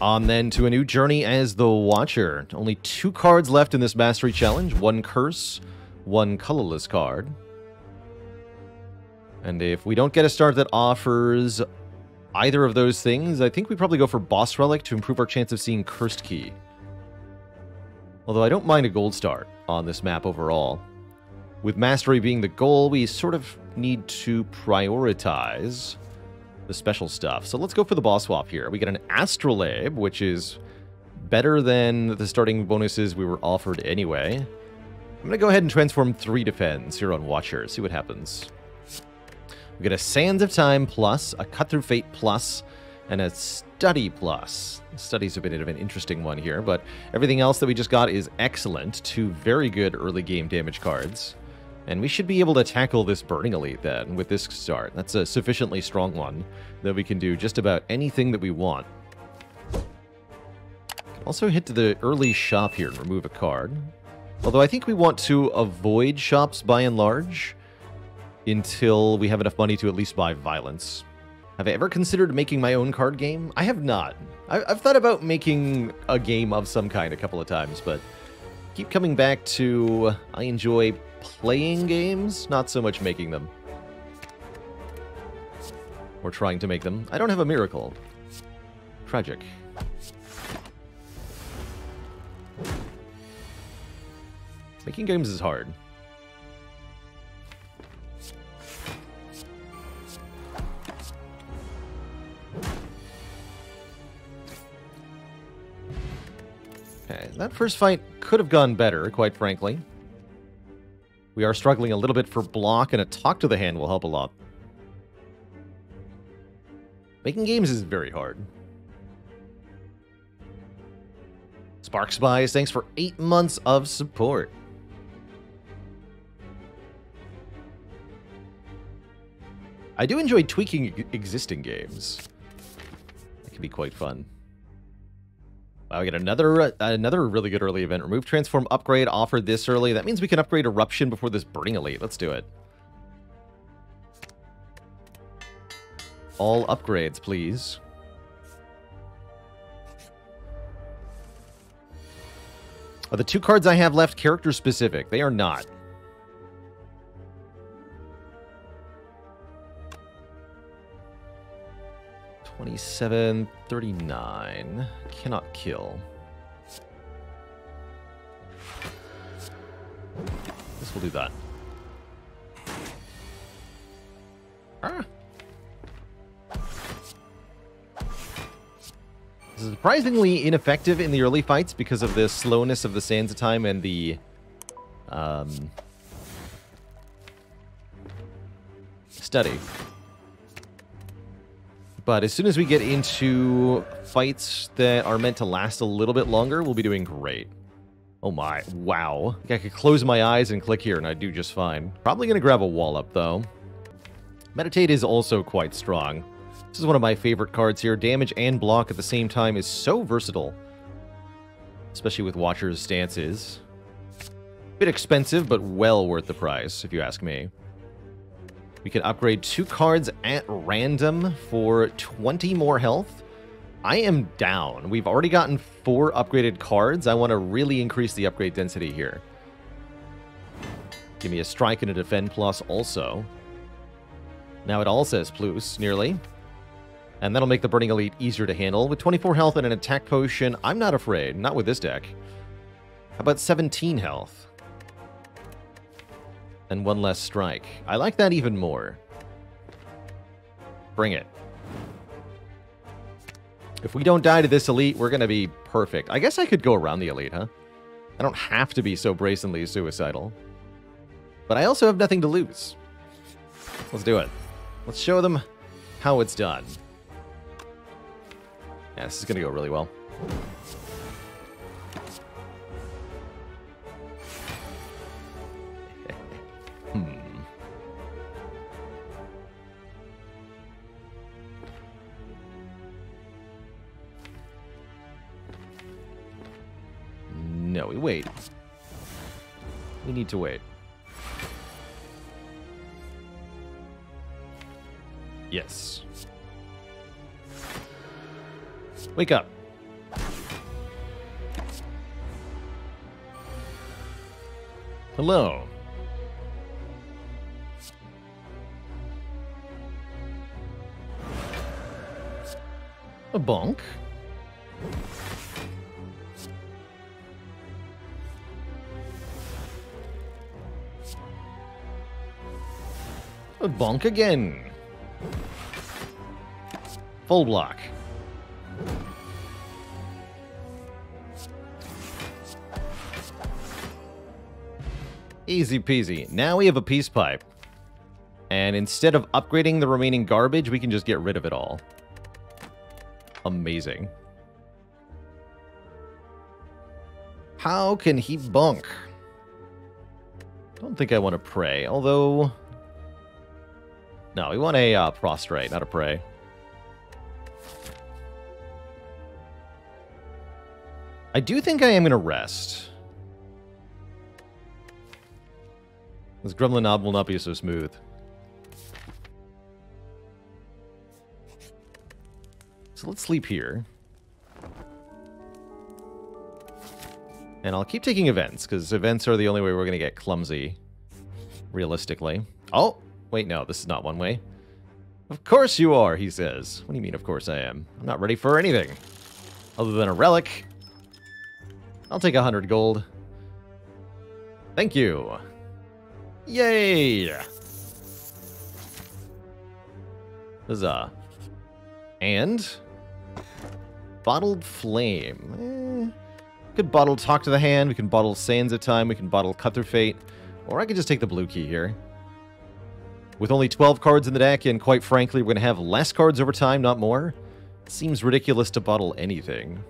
On then to a new journey as the Watcher. Only two cards left in this Mastery Challenge. One Curse, one Colorless card. And if we don't get a start that offers either of those things, I think we probably go for Boss Relic to improve our chance of seeing Cursed Key. Although I don't mind a gold start on this map overall. With Mastery being the goal, we sort of need to prioritize the special stuff. So let's go for the boss swap here. We get an Astrolabe, which is better than the starting bonuses we were offered anyway. I'm going to go ahead and transform three defense here on Watcher, see what happens. We get a Sands of Time plus, a Cut Through Fate plus, and a Study plus. Study's a bit of an interesting one here, but everything else that we just got is excellent. Two very good early game damage cards. And we should be able to tackle this Burning Elite then with this start. That's a sufficiently strong one that we can do just about anything that we want. Also hit to the early shop here and remove a card. Although I think we want to avoid shops by and large until we have enough money to at least buy violence. Have I ever considered making my own card game? I have not. I've thought about making a game of some kind a couple of times, but keep coming back to I enjoy playing games, not so much making them. Or trying to make them. I don't have a miracle. Tragic. Making games is hard. Okay, that first fight could have gone better, quite frankly. We are struggling a little bit for block, and a talk to the hand will help a lot. Making games is very hard. Spark Spies, thanks for eight months of support. I do enjoy tweaking existing games. That can be quite fun. Wow, we get another uh, another really good early event. Remove transform upgrade offered this early. That means we can upgrade eruption before this burning elite. Let's do it. All upgrades, please. Are the two cards I have left character specific? They are not. Twenty-seven, thirty-nine. Cannot kill. This will do that. Ah. This is surprisingly ineffective in the early fights because of the slowness of the Sands of Time and the um, study. But as soon as we get into fights that are meant to last a little bit longer, we'll be doing great. Oh my, wow. I could close my eyes and click here and I'd do just fine. Probably to grab a Wallop though. Meditate is also quite strong. This is one of my favorite cards here. Damage and block at the same time is so versatile. Especially with Watcher's stances. Bit expensive, but well worth the price, if you ask me. We can upgrade two cards at random for 20 more health. I am down. We've already gotten four upgraded cards. I want to really increase the upgrade density here. Give me a strike and a defend plus also. Now it all says plus, nearly. And that'll make the Burning Elite easier to handle. With 24 health and an attack potion, I'm not afraid. Not with this deck. How about 17 health? And one less strike. I like that even more. Bring it. If we don't die to this elite, we're going to be perfect. I guess I could go around the elite, huh? I don't have to be so brazenly suicidal. But I also have nothing to lose. Let's do it. Let's show them how it's done. Yeah, this is going to go really well. No, we wait. We need to wait. Yes. Wake up. Hello. A bonk. Bonk again. Full block. Easy peasy. Now we have a peace pipe. And instead of upgrading the remaining garbage, we can just get rid of it all. Amazing. How can he bunk? Don't think I want to pray, although... No, we want a uh, prostrate, not a pray. I do think I am going to rest. This Gremlin Nob will not be so smooth. So let's sleep here. And I'll keep taking events, because events are the only way we're going to get clumsy, realistically. Oh, wait, no, this is not one way. Of course you are, he says. What do you mean, of course I am? I'm not ready for anything. Other than a relic. I'll take a hundred gold. Thank you. Yay! Huzzah. And... Bottled Flame. Eh, could bottle Talk to the Hand, we can bottle Sands of Time, we can bottle Cut Through Fate, or I could just take the blue key here. With only 12 cards in the deck, and quite frankly, we're going to have less cards over time, not more, it seems ridiculous to bottle anything.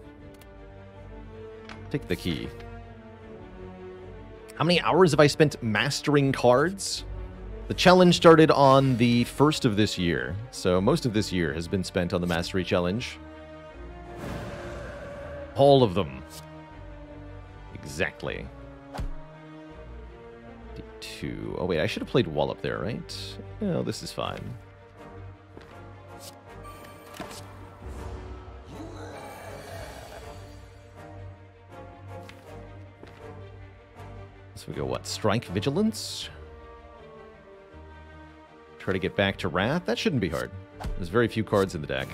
Take the key. How many hours have I spent mastering cards? The challenge started on the first of this year, so most of this year has been spent on the Mastery Challenge. All of them. Exactly. D2. Oh, wait, I should have played Wallop there, right? No, this is fine. So we go, what? Strike Vigilance? Try to get back to Wrath? That shouldn't be hard. There's very few cards in the deck.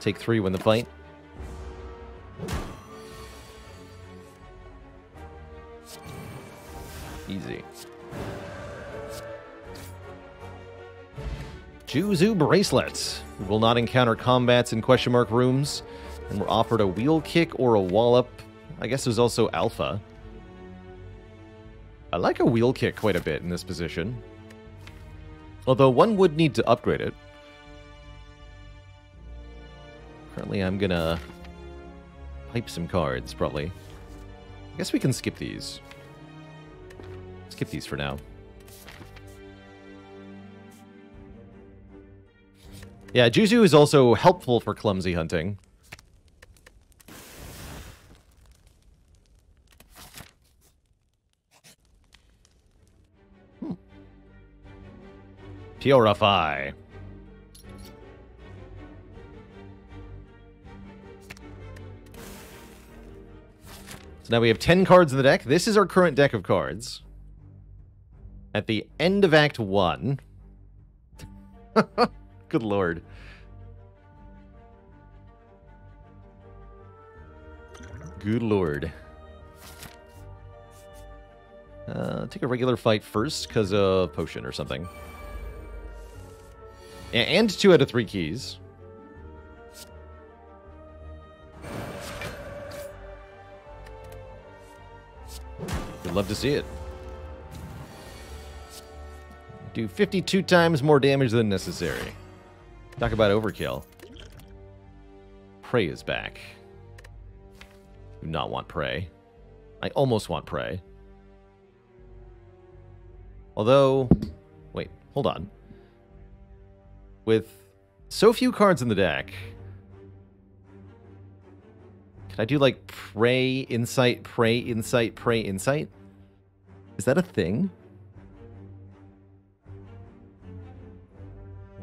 Take three, win the fight. Easy. Juzu bracelets. We will not encounter combats in question mark rooms, and we're offered a wheel kick or a wallop. I guess there's also alpha. I like a wheel kick quite a bit in this position. Although one would need to upgrade it. Currently I'm gonna pipe some cards, probably. I guess we can skip these. Skip these for now. Yeah, Juzu is also helpful for clumsy hunting. Hmm. Purify. So now we have 10 cards in the deck. This is our current deck of cards. At the end of Act 1... Good lord. Good lord. Uh, take a regular fight first, because of potion or something. And two out of three keys. Would love to see it. Do 52 times more damage than necessary. Talk about overkill. Pray is back. Do not want Pray. I almost want Pray. Although... Wait, hold on with so few cards in the deck. Can I do like Pray, Insight, Pray, Insight, Pray, Insight? Is that a thing?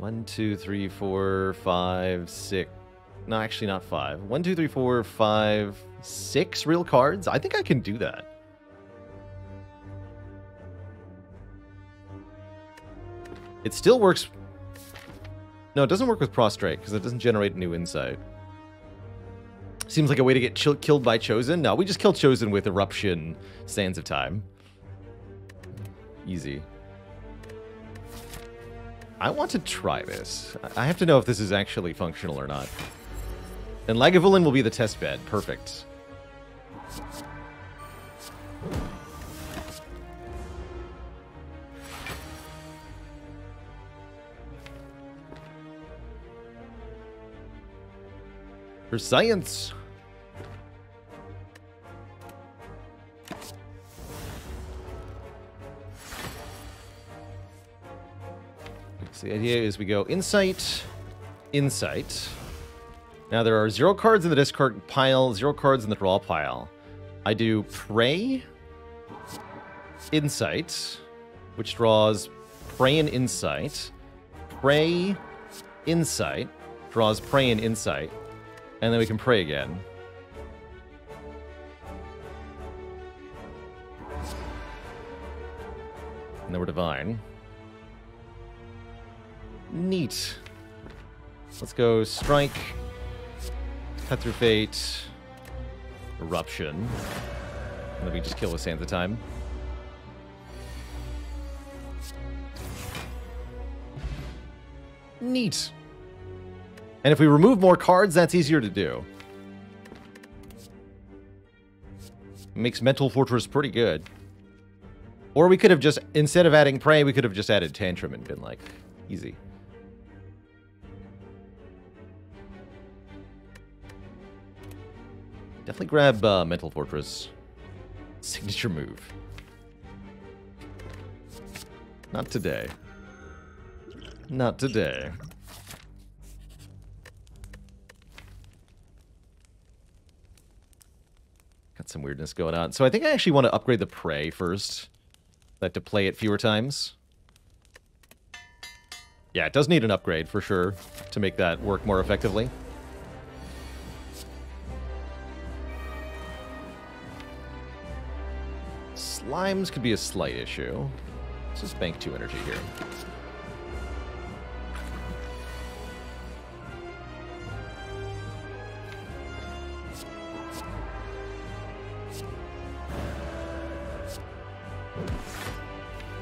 One, two, three, four, five, six. No, actually not five. One, two, three, four, five, six real cards? I think I can do that. It still works... No, it doesn't work with Prostrate, because it doesn't generate new insight. Seems like a way to get killed by Chosen. No, we just kill Chosen with Eruption, Sands of Time. Easy. I want to try this. I have to know if this is actually functional or not. And Lagavulin will be the test bed. Perfect. For science. The idea is we go insight, insight. Now there are zero cards in the discard pile, zero cards in the draw pile. I do pray, insight, which draws pray and insight. Pray, insight, draws pray and insight. And then we can pray again. And then we're divine. Neat. Let's go strike, cut through fate, eruption. Let me just kill with Sands of Time. Neat. And if we remove more cards, that's easier to do. Makes Mental Fortress pretty good. Or we could have just, instead of adding Pray, we could have just added Tantrum and been like, easy. Definitely grab uh, Mental Fortress. Signature move. Not today. Not today. Got some weirdness going on. So I think I actually want to upgrade the Pray first. Have to play it fewer times. Yeah, it does need an upgrade for sure to make that work more effectively. Slimes could be a slight issue. Let's just bank two energy here.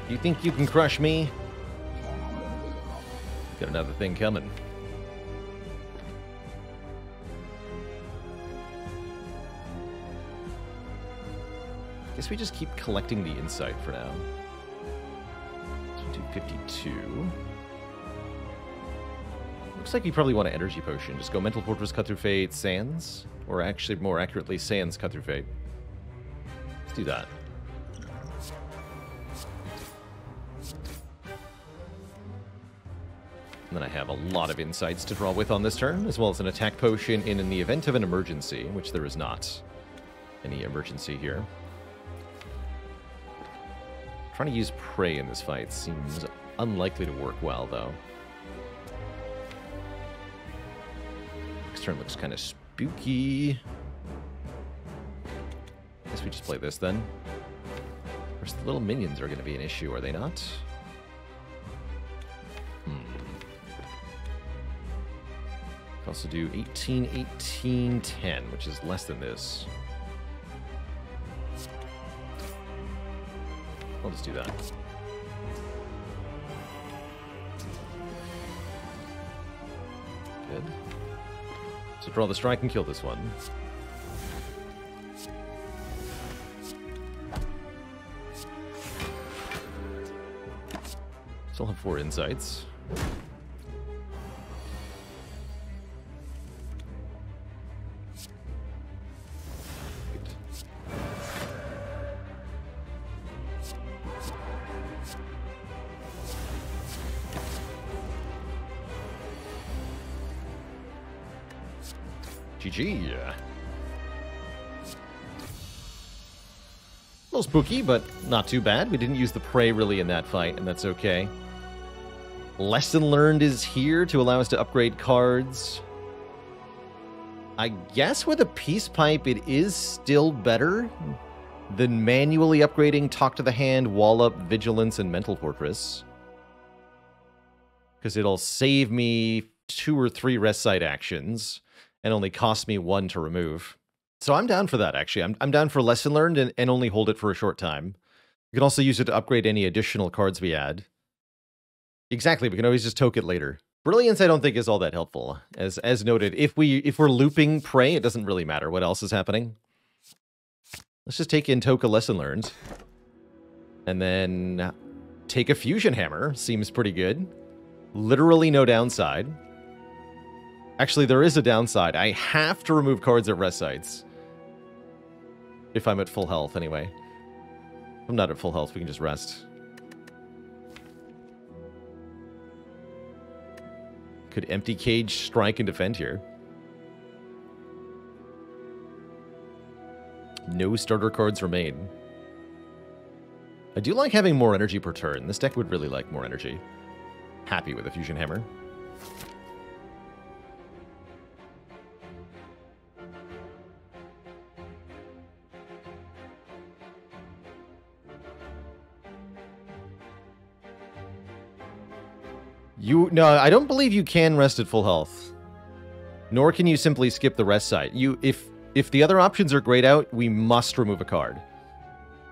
You think you can crush me? Got another thing coming. We just keep collecting the insight for now. So 252. Looks like you probably want an energy potion. Just go Mental Fortress, Cut Through Fate, Sands. Or actually, more accurately, Sands, Cut Through Fate. Let's do that. And then I have a lot of insights to draw with on this turn, as well as an attack potion in, in the event of an emergency, which there is not any emergency here. Trying to use Pray in this fight seems unlikely to work well, though. Next turn looks kind of spooky. Guess we just play this then. Of course, the little minions are going to be an issue, are they not? Hmm. also do 18, 18, 10, which is less than this. I'll just do that. Good. So draw the strike and kill this one. Still have four insights. GG. A little spooky, but not too bad. We didn't use the pray really in that fight, and that's okay. Lesson learned is here to allow us to upgrade cards. I guess with a peace pipe, it is still better than manually upgrading Talk to the Hand, Wallop, Vigilance, and Mental Fortress. because it'll save me two or three rest site actions and only cost me one to remove. So I'm down for that, actually. I'm, I'm down for Lesson Learned and, and only hold it for a short time. You can also use it to upgrade any additional cards we add. Exactly, we can always just toke it later. Brilliance I don't think is all that helpful. As as noted, if we if we're looping pray, it doesn't really matter what else is happening. Let's just take in Toka Lesson Learned. And then take a Fusion Hammer. Seems pretty good. Literally no downside. Actually, there is a downside. I have to remove cards at rest sites. If I'm at full health, anyway. I'm not at full health, we can just rest. Could empty cage strike and defend here. No starter cards remain. I do like having more energy per turn. This deck would really like more energy. Happy with a Fusion Hammer. You no, I don't believe you can rest at full health. Nor can you simply skip the rest site. You if if the other options are grayed out, we must remove a card.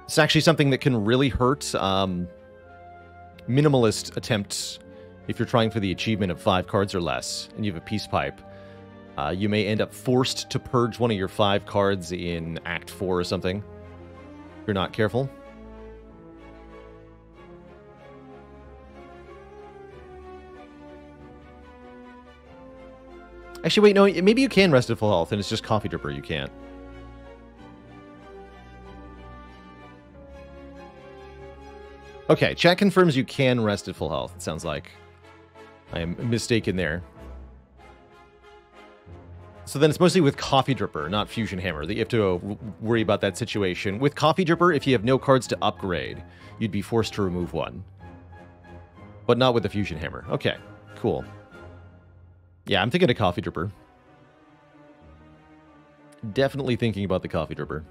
It's actually something that can really hurt um, minimalist attempts if you're trying for the achievement of five cards or less, and you have a peace pipe. Uh, you may end up forced to purge one of your five cards in Act 4 or something. If you're not careful. Actually, wait, no, maybe you can rest at full health, and it's just Coffee Dripper you can't. Okay, chat confirms you can rest at full health, it sounds like. I am mistaken there. So then it's mostly with Coffee Dripper, not Fusion Hammer, that you have to uh, worry about that situation. With Coffee Dripper, if you have no cards to upgrade, you'd be forced to remove one. But not with the Fusion Hammer. Okay, cool. Yeah, I'm thinking a Coffee Dripper. Definitely thinking about the Coffee Dripper.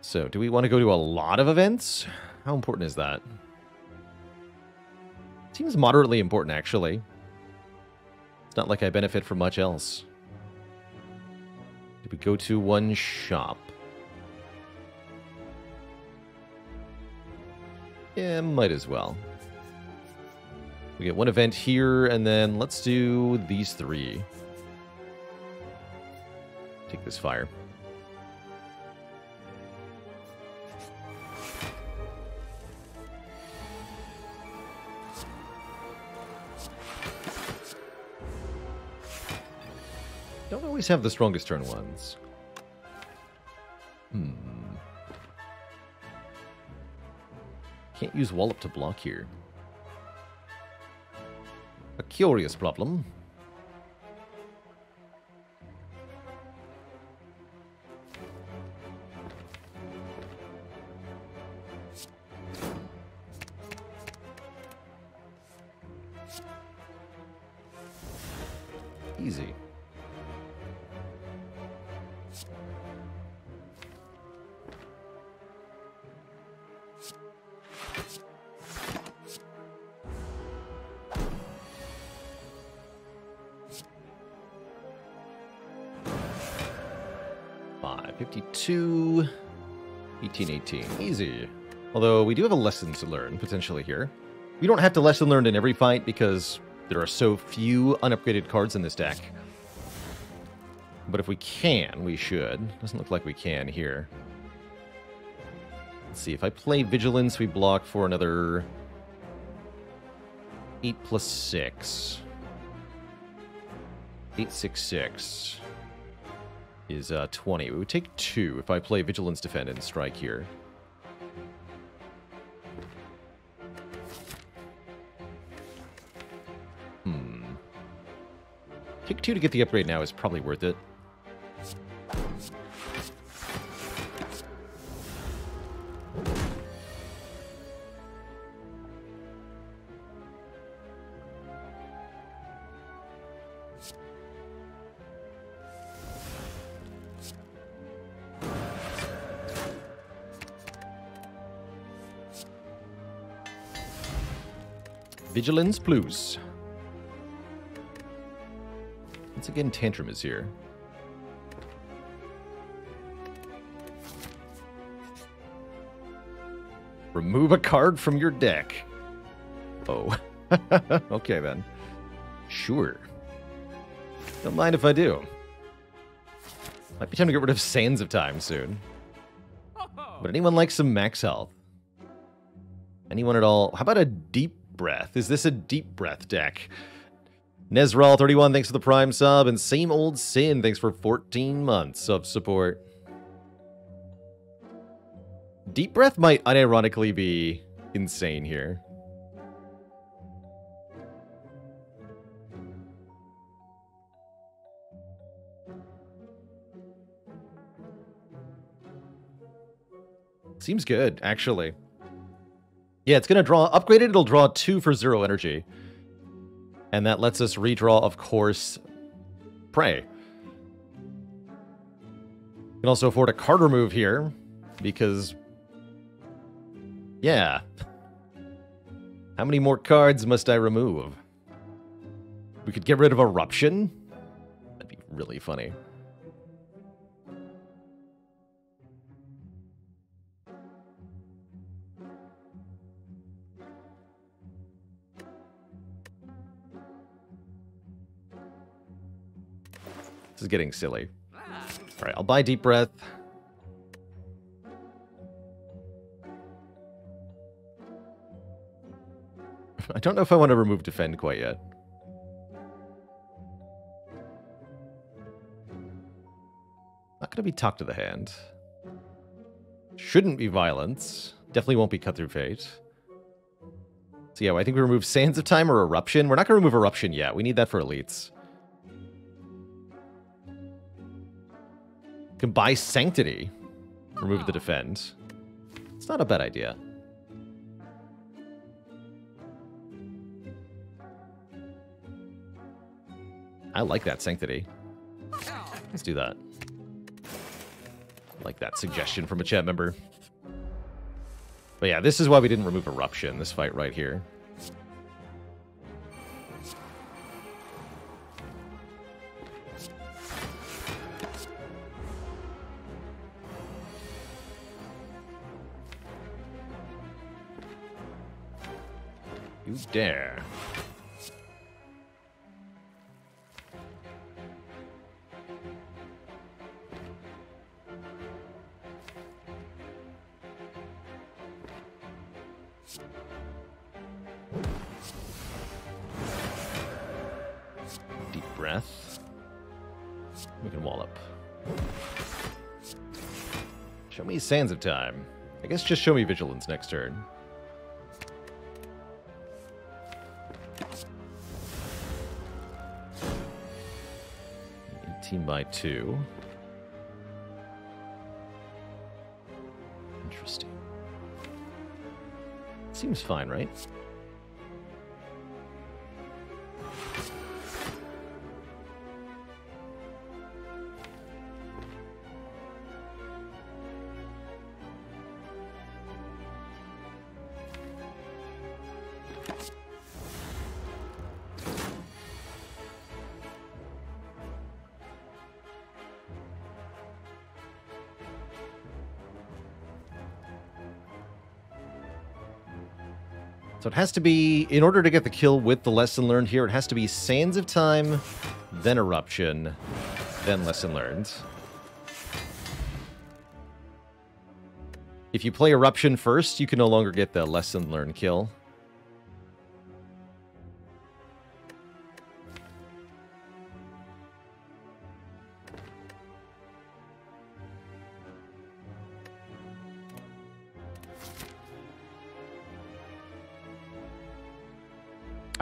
So, do we want to go to a lot of events? How important is that? Seems moderately important, actually. It's not like I benefit from much else. Did we go to one shop? Yeah, might as well. We get one event here, and then let's do these three. Take this fire. Don't always have the strongest turn ones. Hmm. Can't use Wallop to block here. Curious problem. Although we do have a lesson to learn, potentially, here. We don't have to lesson learned in every fight because there are so few unupgraded cards in this deck. But if we can, we should. Doesn't look like we can here. Let's see, if I play Vigilance, we block for another 8 plus 6. 866 is uh, 20. We would take 2 if I play Vigilance Defend and strike here. two to get the upgrade now is probably worth it. Vigilance Plus. Once again, Tantrum is here. Remove a card from your deck. Oh. okay, then. Sure. Don't mind if I do. Might be time to get rid of Sands of Time soon. Would anyone like some max health? Anyone at all? How about a Deep Breath? Is this a Deep Breath deck? Nezral31, thanks for the Prime sub. And Same Old Sin, thanks for 14 months of support. Deep Breath might unironically be insane here. Seems good, actually. Yeah, it's going to draw... Upgraded, it'll draw two for zero energy. And that lets us redraw, of course, Pray. You can also afford a card remove here, because... Yeah. How many more cards must I remove? We could get rid of Eruption? That'd be really funny. This is getting silly. Alright, I'll buy Deep Breath. I don't know if I want to remove Defend quite yet. Not going to be Talk to the Hand. Shouldn't be Violence. Definitely won't be Cut Through Fate. So yeah, I think we remove Sands of Time or Eruption. We're not going to remove Eruption yet. We need that for Elites. Can buy Sanctity. Remove the Defend. It's not a bad idea. I like that Sanctity. Let's do that. I like that suggestion from a chat member. But yeah, this is why we didn't remove Eruption, this fight right here. You dare. Deep breath. We can wallop. Show me Sands of Time. I guess just show me Vigilance next turn. 18 by 2. Interesting. Seems fine, right? It has to be, in order to get the kill with the lesson learned here, it has to be Sands of Time, then Eruption, then Lesson Learned. If you play Eruption first, you can no longer get the Lesson Learned kill.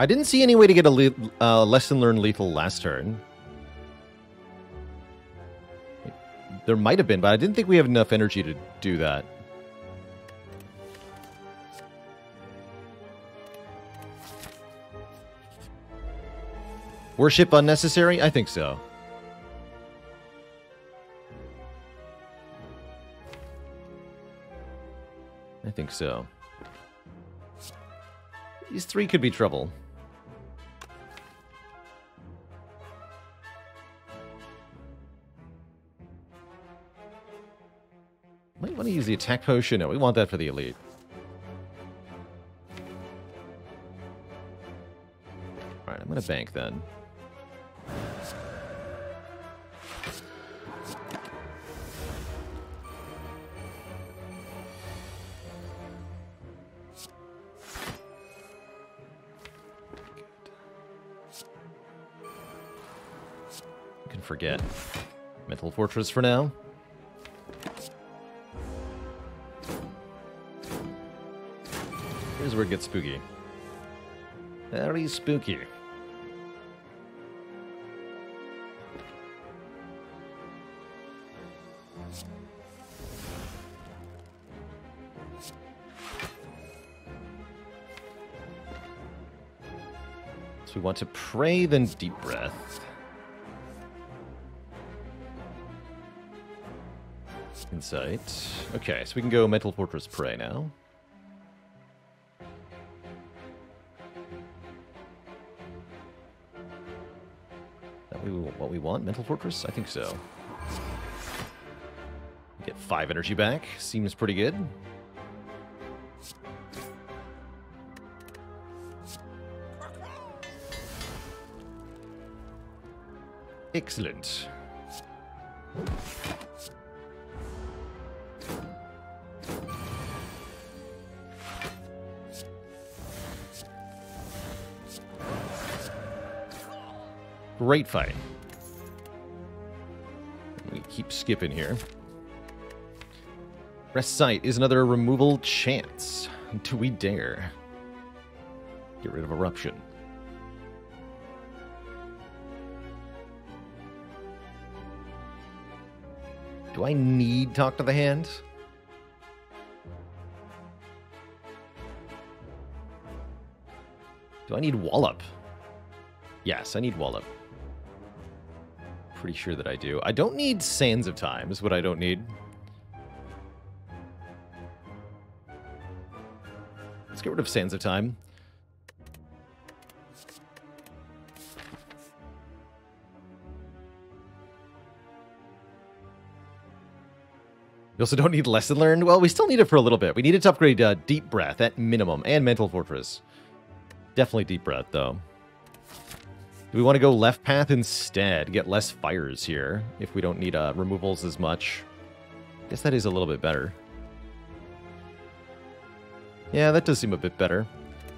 I didn't see any way to get a le uh, lesson learned lethal last turn. There might have been, but I didn't think we have enough energy to do that. Worship unnecessary? I think so. I think so. These three could be trouble. Want to use the attack potion. No, we want that for the elite. Alright, I'm going to bank then. can forget. Mental Fortress for now. Spooky. Very spooky. So we want to pray, then deep breath. Insight. Okay, so we can go Mental Fortress Pray now. Want? Mental Fortress? I think so. Get five energy back. Seems pretty good. Excellent. Great fight. Keep skipping here. Rest Site is another removal chance. Do we dare? Get rid of Eruption. Do I need Talk to the Hand? Do I need Wallop? Yes, I need Wallop pretty sure that I do. I don't need Sands of Time, is what I don't need. Let's get rid of Sands of Time. We also don't need Lesson Learned. Well, we still need it for a little bit. We need it to upgrade uh, Deep Breath at minimum and Mental Fortress. Definitely Deep Breath, though. Do we want to go left path instead? Get less fires here if we don't need uh, removals as much. I guess that is a little bit better. Yeah, that does seem a bit better.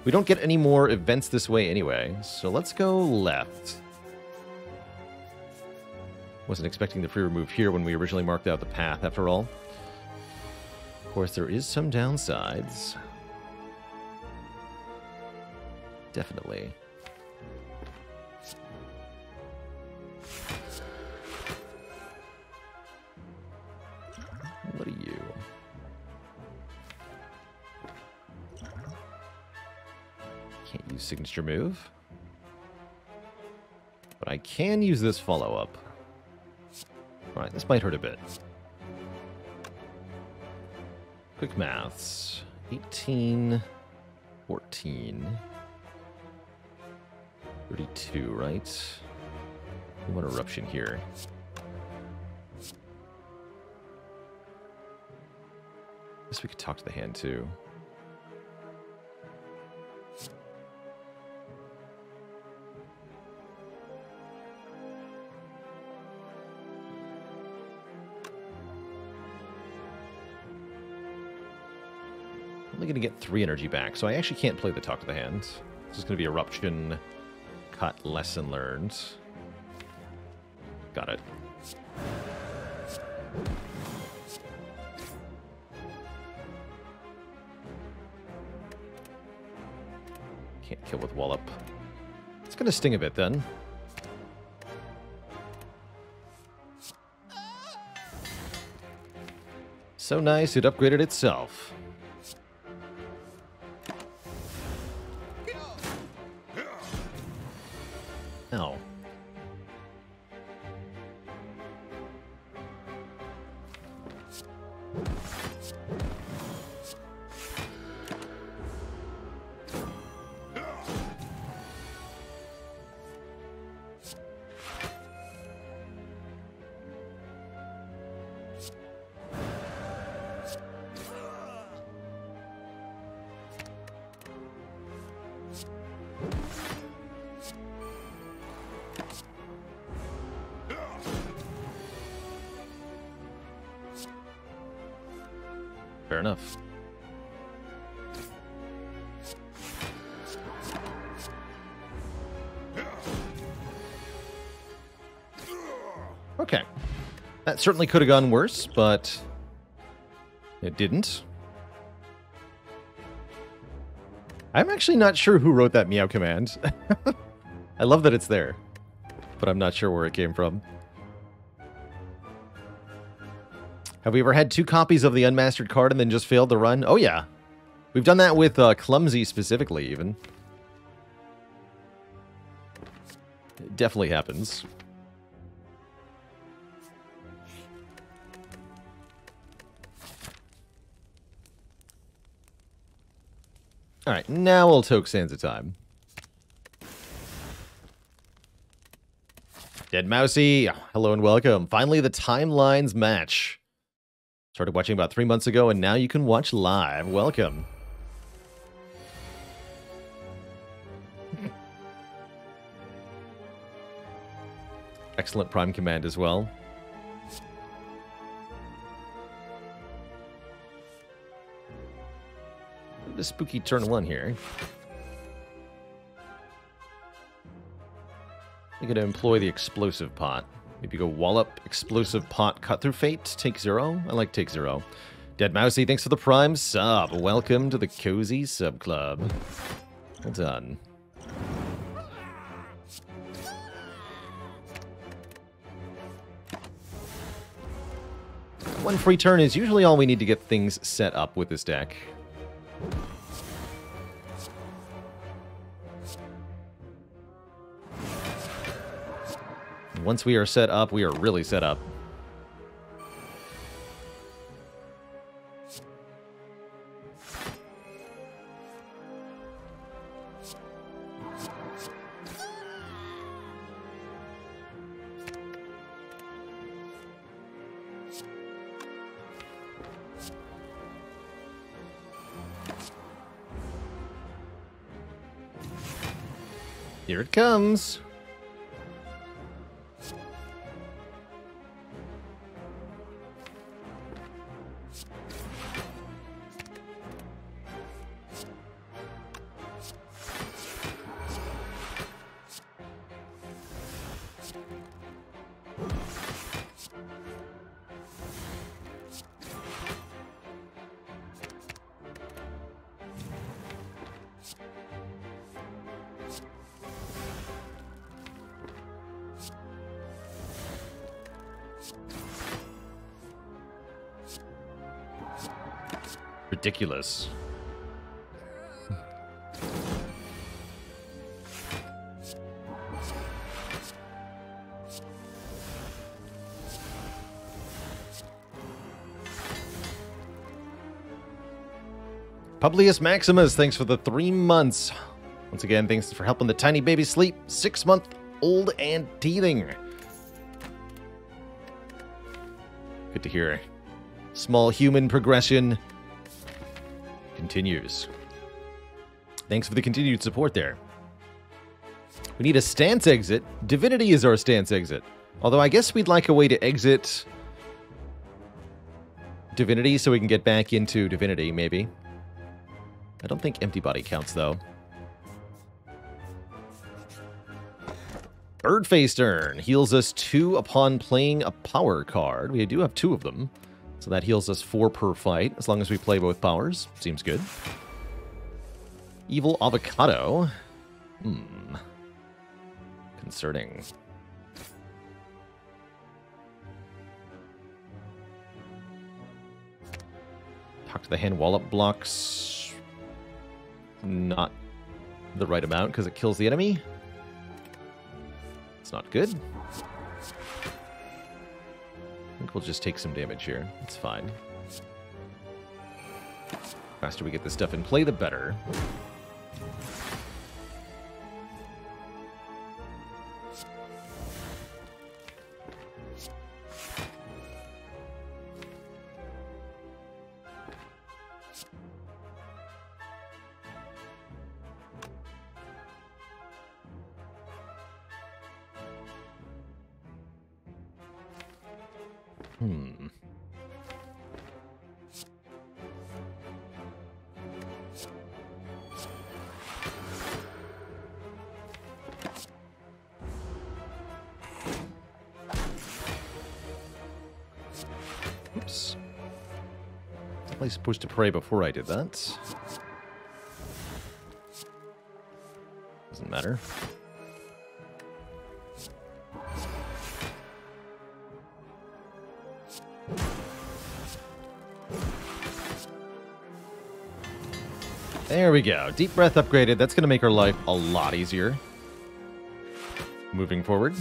We don't get any more events this way anyway, so let's go left. Wasn't expecting the free remove here when we originally marked out the path, after all. Of course, there is some downsides. Definitely. Use signature move. But I can use this follow-up. Alright, this might hurt a bit. Quick maths. 18, 14, 32, right? We want eruption here. I guess we could talk to the hand too. Going to get three energy back, so I actually can't play the Talk to the Hands. This is going to be Eruption, Cut, Lesson Learned. Got it. Can't kill with Wallop. It's going to sting a bit then. So nice, it upgraded itself. Fair enough. Okay. That certainly could have gone worse, but it didn't. I'm actually not sure who wrote that meow command. I love that it's there, but I'm not sure where it came from. Have we ever had two copies of the unmastered card and then just failed to run? Oh, yeah. We've done that with uh, Clumsy specifically, even. It definitely happens. Alright, now we'll toke Sansa time. Dead Mousy, hello and welcome. Finally, the timelines match. Started watching about three months ago, and now you can watch live. Welcome. Excellent Prime Command as well. The spooky turn one here. You're going to employ the explosive pot. Maybe go wallop, explosive pot, cut through fate, take zero. I like take zero. Dead Mousy, thanks for the prime sub. Welcome to the cozy sub club. Well done. One free turn is usually all we need to get things set up with this deck. Once we are set up, we are really set up. Here it comes. Ridiculous. Publius Maximus, thanks for the three months. Once again, thanks for helping the tiny baby sleep. Six month old and teething. Good to hear. Small human progression continues. Thanks for the continued support there. We need a stance exit. Divinity is our stance exit. Although I guess we'd like a way to exit Divinity so we can get back into Divinity, maybe. I don't think Empty Body counts, though. Birdfaced Urn heals us two upon playing a power card. We do have two of them. So that heals us four per fight, as long as we play both powers. Seems good. Evil Avocado. Hmm. Concerning. Talk to the hand wallop blocks. Not the right amount because it kills the enemy. It's not good. Think we'll just take some damage here. It's fine. The faster we get this stuff in play, the better. Supposed to pray before I did that. Doesn't matter. There we go. Deep breath upgraded. That's going to make our life a lot easier. Moving forward.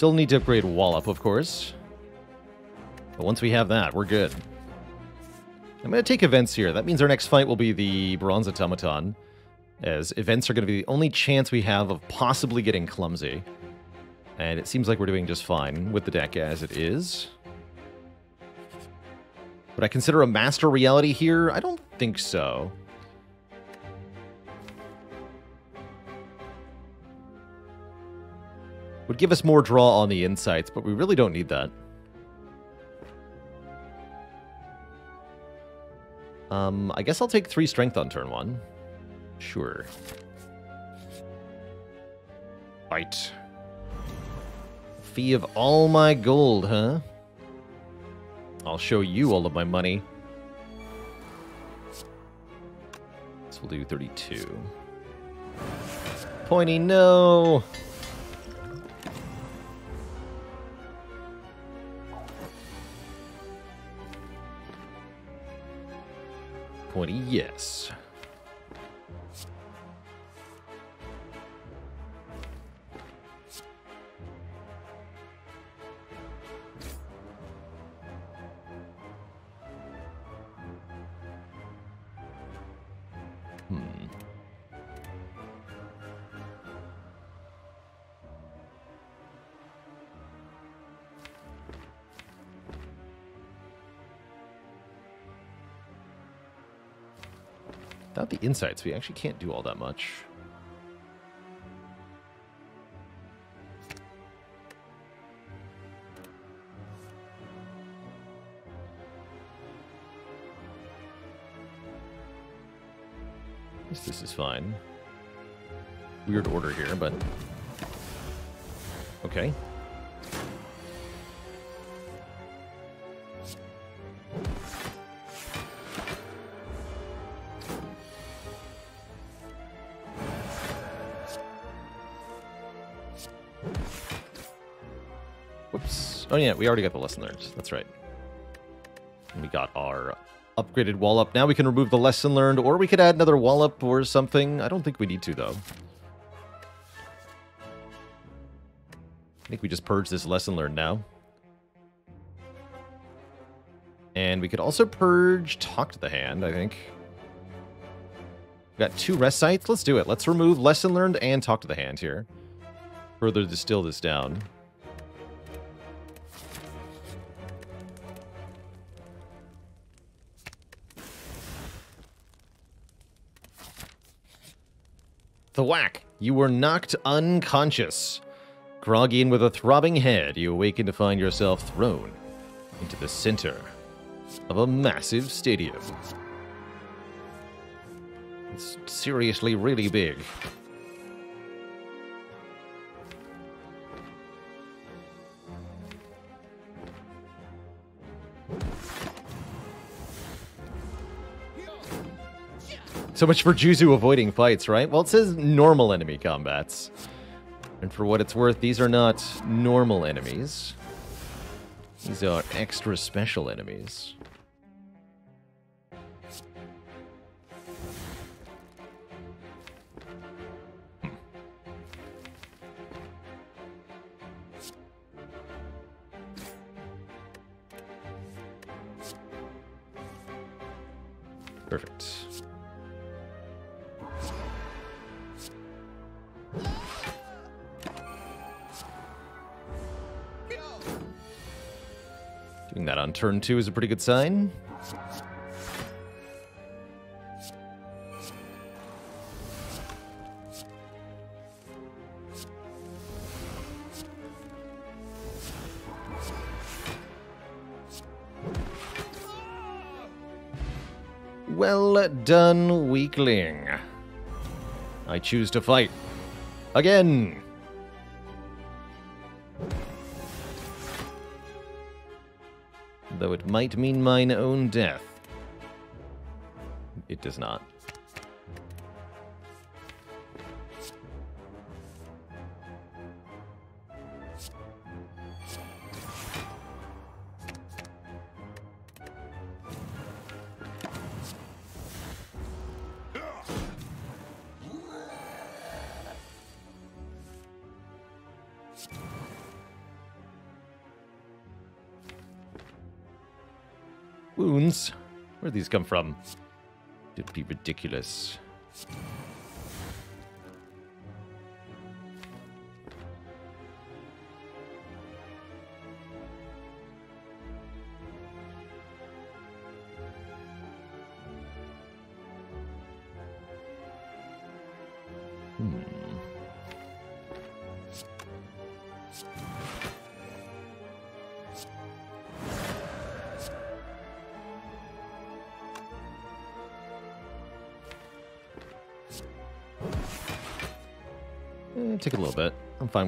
Still need to upgrade Wallop, of course. But once we have that, we're good. I'm going to take events here. That means our next fight will be the Bronze Automaton, as events are going to be the only chance we have of possibly getting Clumsy. And it seems like we're doing just fine with the deck as it is. Would I consider a Master Reality here? I don't think so. Would give us more draw on the insights, but we really don't need that. Um, I guess I'll take three strength on turn one. Sure. Fight. Fee of all my gold, huh? I'll show you all of my money. This will do 32. Pointy, no! Pointy, yes. Hmm. Without the insights, we actually can't do all that much. This is fine. Weird order here, but... Okay. Oh yeah, we already got the lesson learned. That's right. And we got our upgraded Wallop. Now we can remove the lesson learned, or we could add another Wallop or something. I don't think we need to, though. I think we just purge this lesson learned now. And we could also purge Talk to the Hand, I think. We've got two rest sites. Let's do it. Let's remove Lesson Learned and Talk to the Hand here. Further distill this down. Whack! You were knocked unconscious. Groggy and with a throbbing head, you awaken to find yourself thrown into the center of a massive stadium. It's seriously really big. So much for Juzu avoiding fights, right? Well, it says normal enemy combats. And for what it's worth, these are not normal enemies. These are extra special enemies. Perfect. On turn two is a pretty good sign. Well done, weakling. I choose to fight. Again! Might mean mine own death. It does not. Come from? It'd be ridiculous.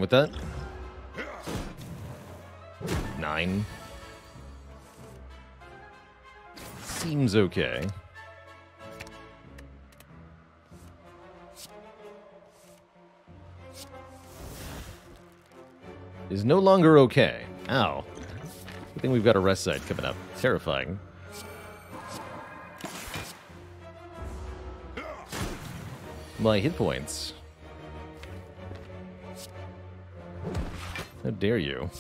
With that. Nine. Seems okay. Is no longer okay. Ow. I think we've got a rest site coming up. Terrifying. My hit points. Dare you?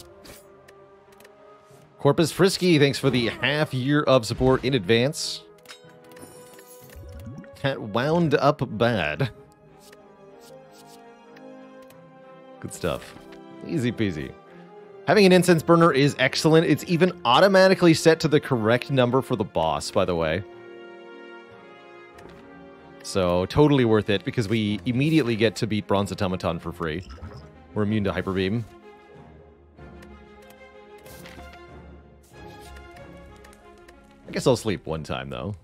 Corpus Frisky, thanks for the half year of support in advance. That wound up bad. Good stuff. Easy peasy. Having an incense burner is excellent. It's even automatically set to the correct number for the boss, by the way. So, totally worth it because we immediately get to beat Bronze Automaton for free. We're immune to Hyper Beam. I guess I'll sleep one time, though.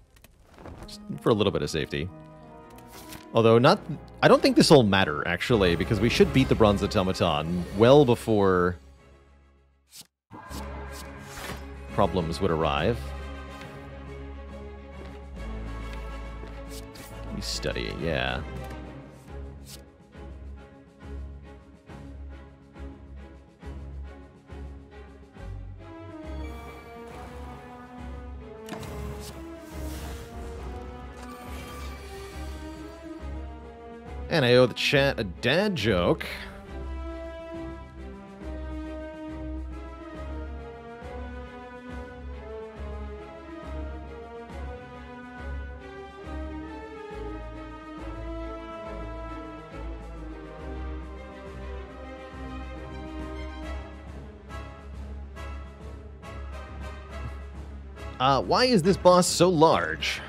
Just for a little bit of safety. Although, not... I don't think this will matter, actually, because we should beat the Bronze Automaton well before... problems would arrive. We study, yeah. And I owe the chat a dad joke. Uh, why is this boss so large?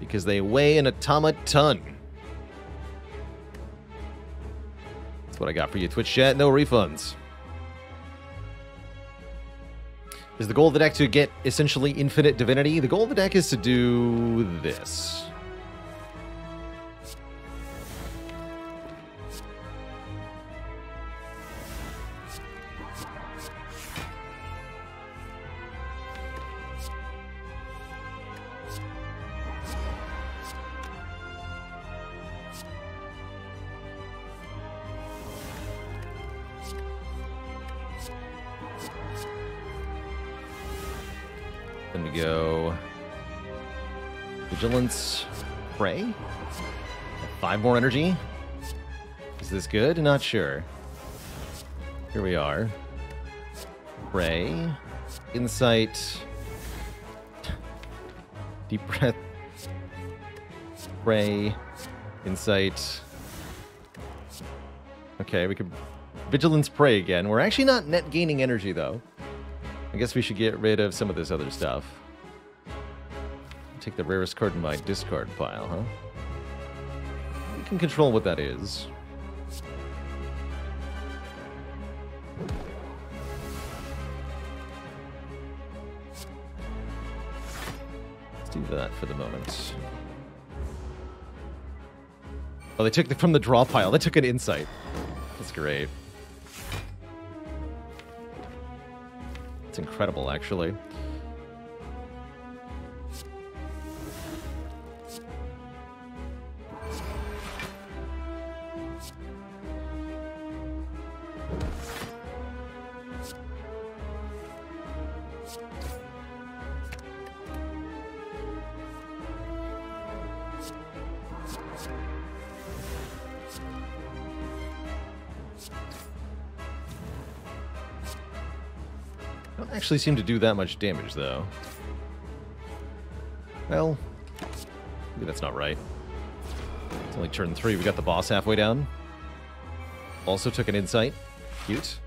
Because they weigh an automaton. That's what I got for you, Twitch chat. No refunds. Is the goal of the deck to get essentially infinite divinity? The goal of the deck is to do this. More energy. Is this good? Not sure. Here we are. Pray. Insight. Deep breath. Pray. Insight. Okay, we could Vigilance Pray again. We're actually not net gaining energy though. I guess we should get rid of some of this other stuff. Take the rarest card in my discard pile, huh? Can control what that is. Let's do that for the moment. Oh, they took the, from the draw pile. They took an insight. That's great. It's incredible, actually. Actually seem to do that much damage, though. Well, maybe that's not right. It's only turn three. We got the boss halfway down. Also took an insight. Cute.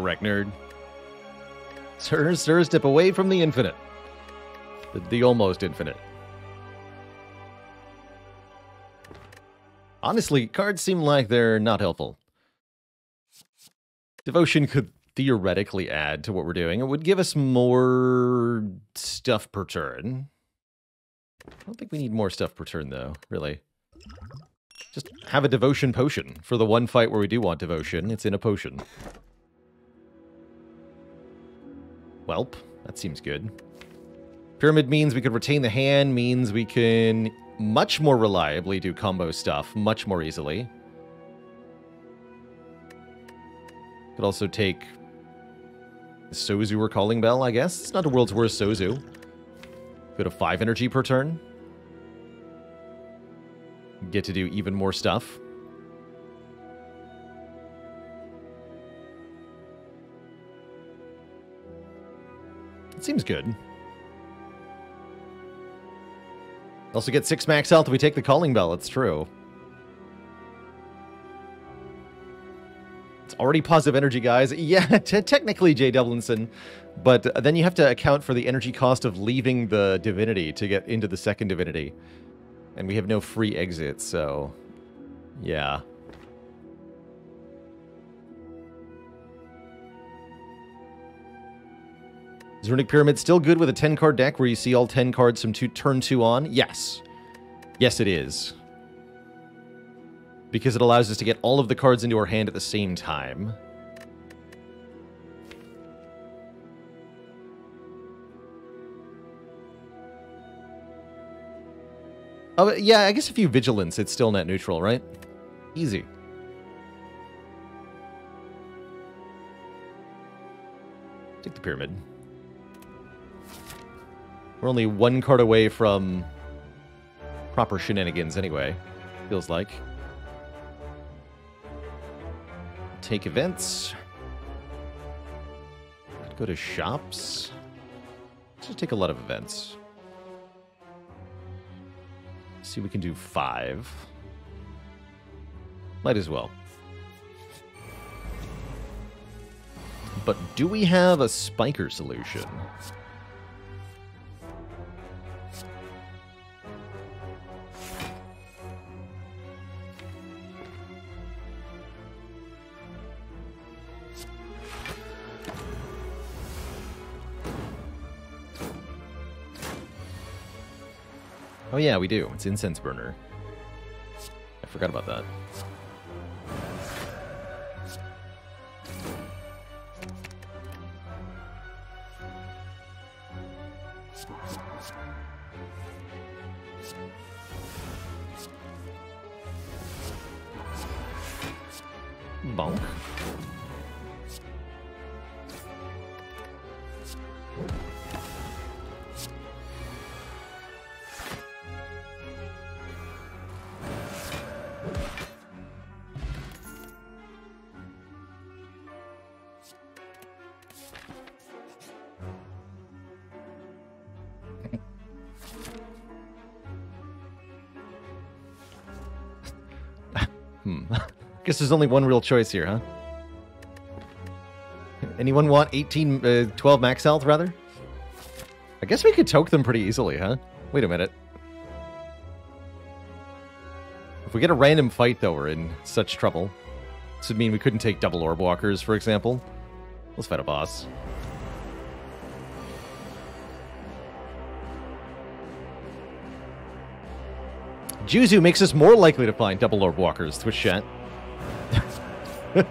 Wreck nerd. Sir, sir, step away from the infinite. The, the almost infinite. Honestly, cards seem like they're not helpful. Devotion could theoretically add to what we're doing. It would give us more stuff per turn. I don't think we need more stuff per turn, though, really. Just have a devotion potion for the one fight where we do want devotion. It's in a potion. Welp, that seems good. Pyramid means we could retain the hand, means we can much more reliably do combo stuff, much more easily. Could also take Sozu or Calling Bell, I guess. It's not a world's worst Sozu. Go to 5 energy per turn. Get to do even more stuff. Seems good. Also get 6 max health if we take the Calling Bell, it's true. It's already positive energy, guys. Yeah, technically, Jay Devlinson, but then you have to account for the energy cost of leaving the divinity to get into the second divinity. And we have no free exit, so yeah. Is Runic Pyramid still good with a 10 card deck where you see all 10 cards from two, turn 2 on? Yes. Yes, it is because it allows us to get all of the cards into our hand at the same time. Oh, yeah, I guess if you Vigilance, it's still net neutral, right? Easy. Take the Pyramid. We're only one card away from proper shenanigans anyway, feels like. take events. Go to shops. Just take a lot of events. See, we can do five. Might as well. But do we have a spiker solution? Oh yeah, we do. It's Incense Burner. I forgot about that. Bonk. Guess there's only one real choice here, huh? Anyone want 18, uh, 12 max health, rather? I guess we could toke them pretty easily, huh? Wait a minute. If we get a random fight, though, we're in such trouble. This would mean we couldn't take double orb walkers, for example. Let's fight a boss. Juzu makes us more likely to find double orb walkers, Twitch chat. They're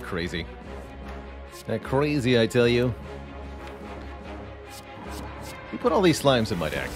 crazy. They're crazy, I tell you. Put all these slimes in my deck?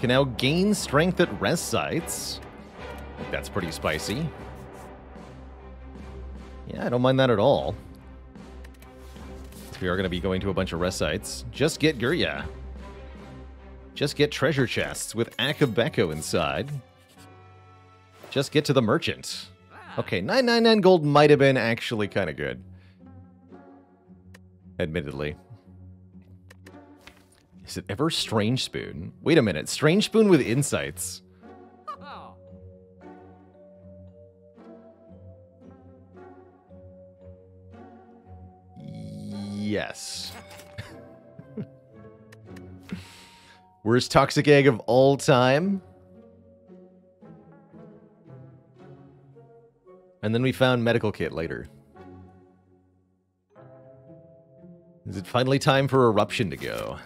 Can now gain strength at rest sites. That's pretty spicy. Yeah, I don't mind that at all. We are going to be going to a bunch of rest sites. Just get Guria. Just get treasure chests with Akabeko inside. Just get to the merchant. Okay, 999 gold might have been actually kind of good. Admittedly. Is it ever Strange Spoon? Wait a minute, Strange Spoon with insights. Yes. Worst toxic egg of all time. And then we found medical kit later. Is it finally time for eruption to go?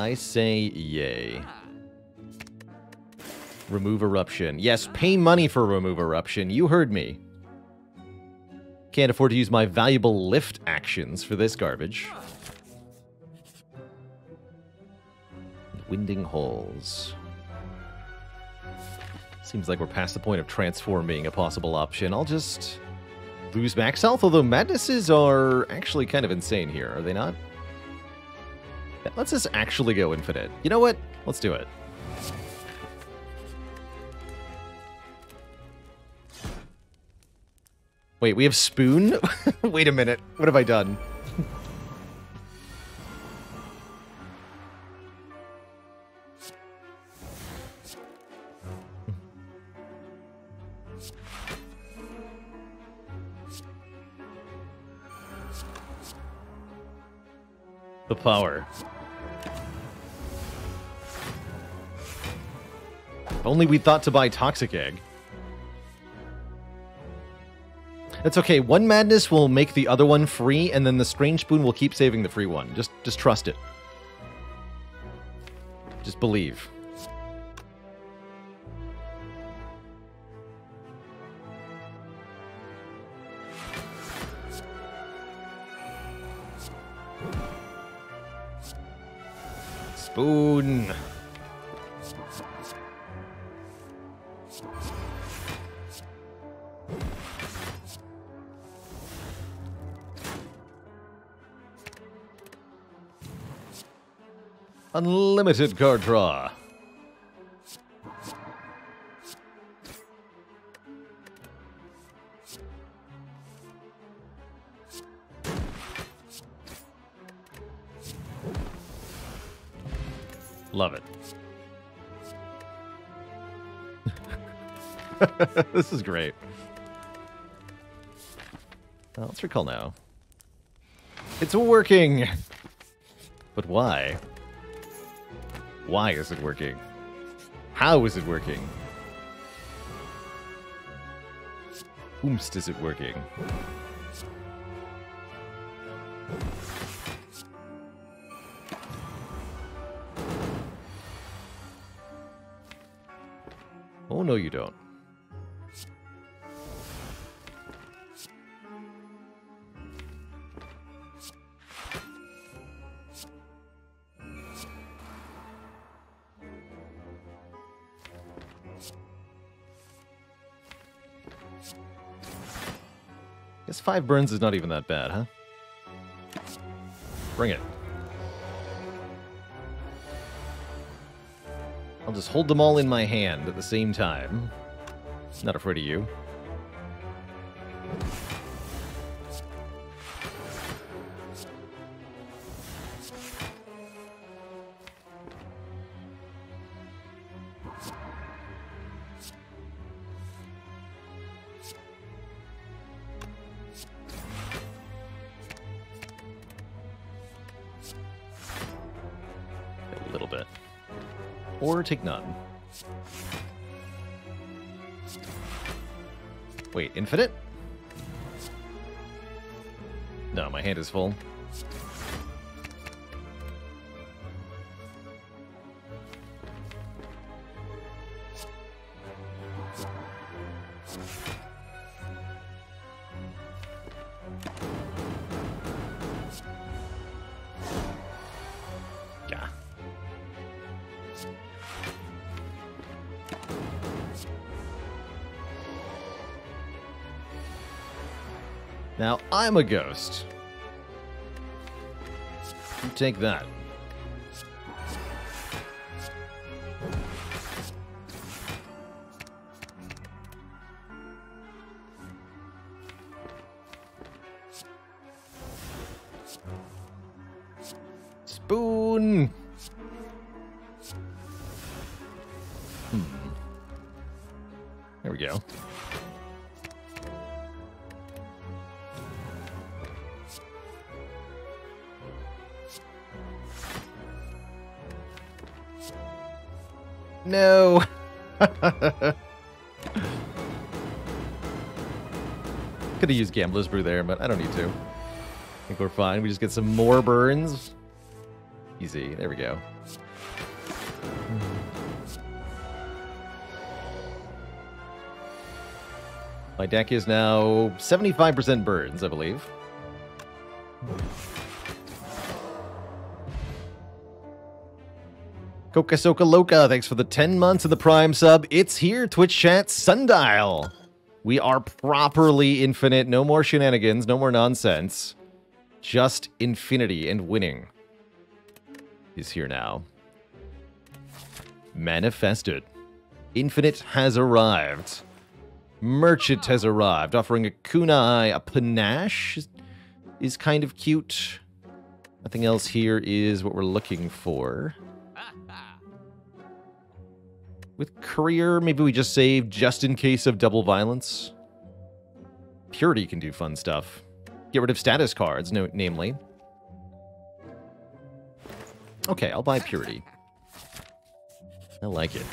I say yay. Remove eruption. Yes, pay money for remove eruption. You heard me. Can't afford to use my valuable lift actions for this garbage. Winding Halls. Seems like we're past the point of transform being a possible option. I'll just lose max health, although madnesses are actually kind of insane here, are they not? Let's just actually go infinite. You know what? Let's do it. Wait, we have spoon? Wait a minute. What have I done? the power. If only we thought to buy Toxic Egg. That's okay. One madness will make the other one free, and then the strange spoon will keep saving the free one. Just just trust it. Just believe. Spoon. Unlimited card draw. Love it. this is great. Well, let's recall now. It's working! But why? Why is it working? How is it working? Whomst is it working? Oh, no, you don't. Five burns is not even that bad, huh? Bring it. I'll just hold them all in my hand at the same time. Not afraid of you. Take none. Wait, infinite? No, my hand is full. Now, I'm a ghost. You take that. Have used Gambler's Brew there, but I don't need to. I think we're fine. We just get some more burns. Easy. There we go. My deck is now 75% burns, I believe. Coca Soka Loca, thanks for the 10 months of the Prime sub. It's here, Twitch chat, Sundial. We are properly infinite. No more shenanigans, no more nonsense. Just infinity and winning is here now. Manifested. Infinite has arrived. Merchant has arrived, offering a kunai, a panache is, kind of cute. Nothing else here is what we're looking for. With Courier, maybe we just save just in case of double violence. Purity can do fun stuff. Get rid of status cards, no, namely. Okay, I'll buy Purity. I like it.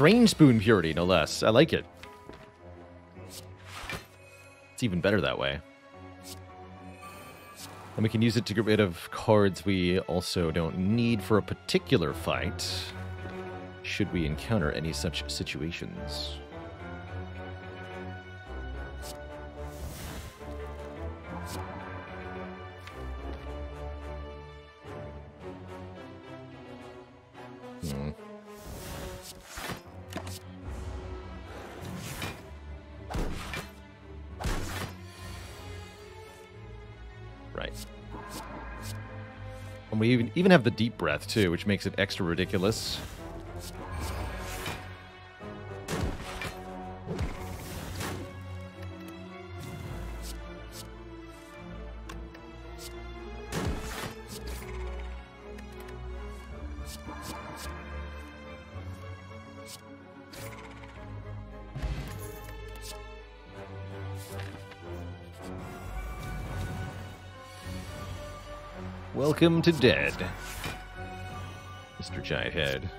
Strange Spoon Purity, no less. I like it. It's even better that way. And we can use it to get rid of cards we also don't need for a particular fight, should we encounter any such situations. Even have the deep breath too, which makes it extra ridiculous. Welcome to Dead. Mr. Giant Head.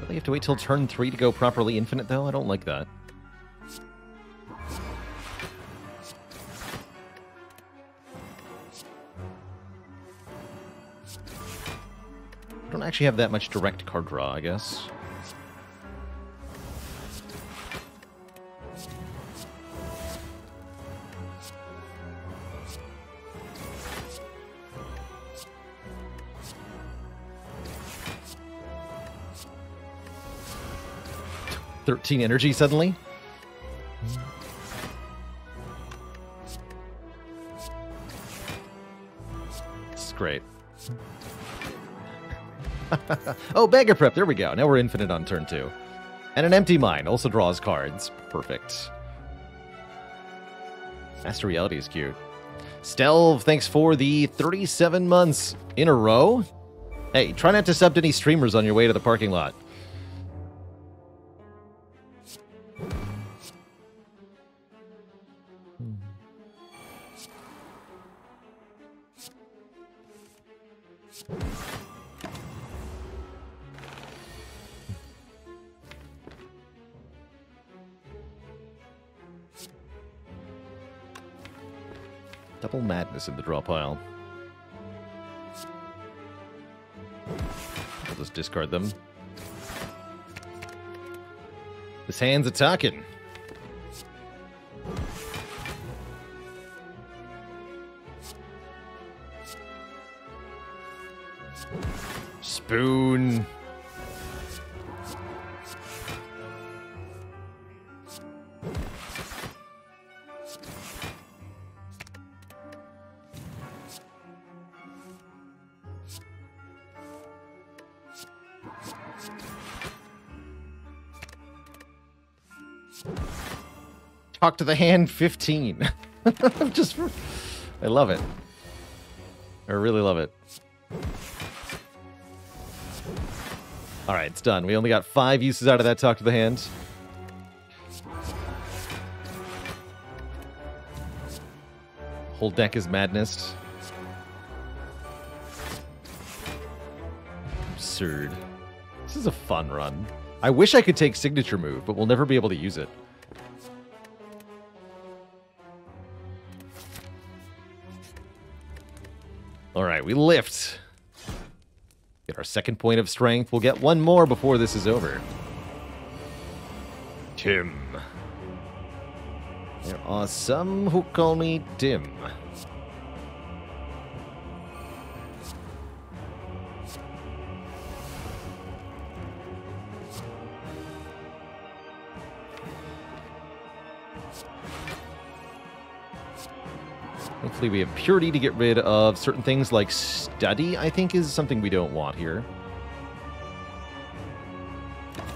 Really have to wait till turn three to go properly infinite, though? I don't like that. Actually have that much direct card draw, I guess. Thirteen energy suddenly. Oh, Beggar Prep. There we go. Now we're infinite on turn two. And an empty mind also draws cards. Perfect. Master Reality is cute. Stelv, thanks for the 37 months in a row. Hey, try not to sub any streamers on your way to the parking lot. Double madness in the draw pile. I'll just discard them. This hand's a talking. Spoon. To the hand 15. Just, I love it. I really love it. All right, it's done. We only got five uses out of that talk to the hand. Whole deck is madness. Absurd. This is a fun run. I wish I could take signature move, but we'll never be able to use it. We lift. Get our second point of strength. We'll get one more before this is over. Tim. There are some who call me Tim. Hopefully we have purity to get rid of certain things like study, I think is something we don't want here.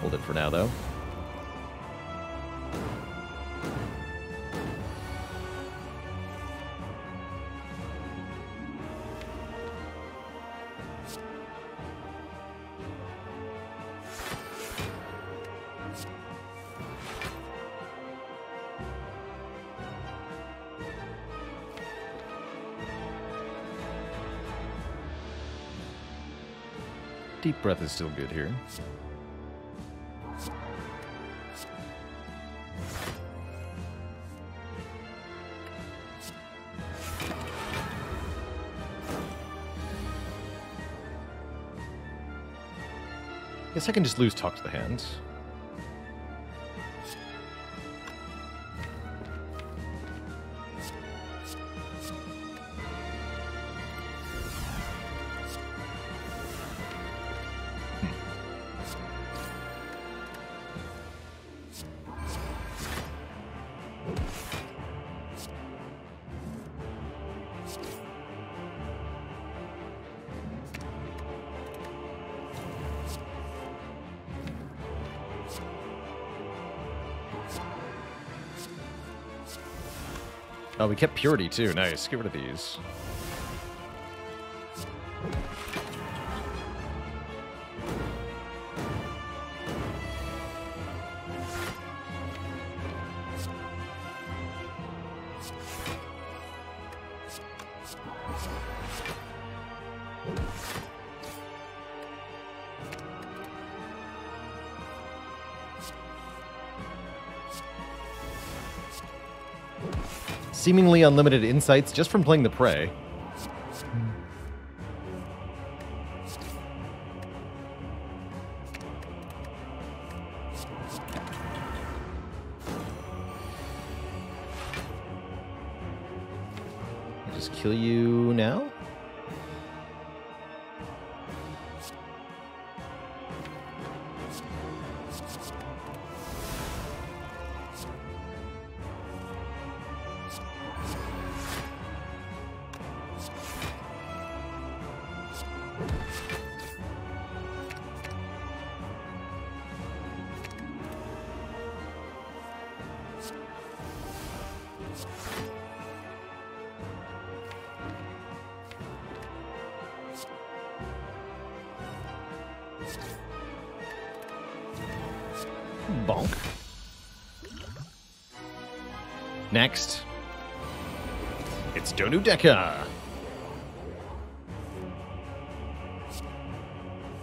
Hold it for now, though. Deep breath is still good here. Guess I can just lose talk to the hand. Kept purity too. Nice. Get rid of these. Seemingly unlimited insights just from playing the Pray.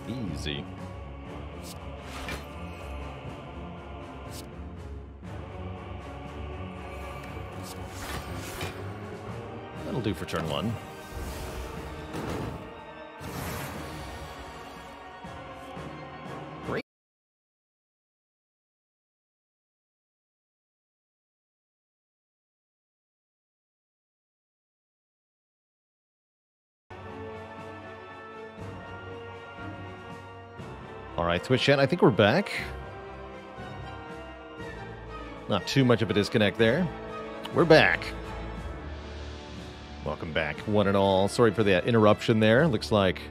Easy. That'll do for turn one. Right, Twitch chat, I think we're back. Not too much of a disconnect there. We're back. Welcome back, one and all. Sorry for the interruption there. Looks like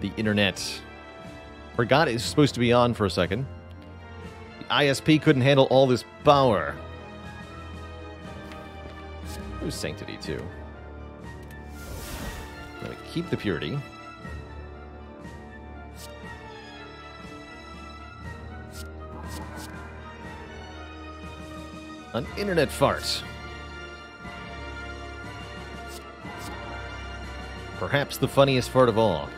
the internet forgot it's supposed to be on for a second. The ISP couldn't handle all this power. There's Sanctity, too. We keep the purity. An internet fart. Perhaps the funniest fart of all.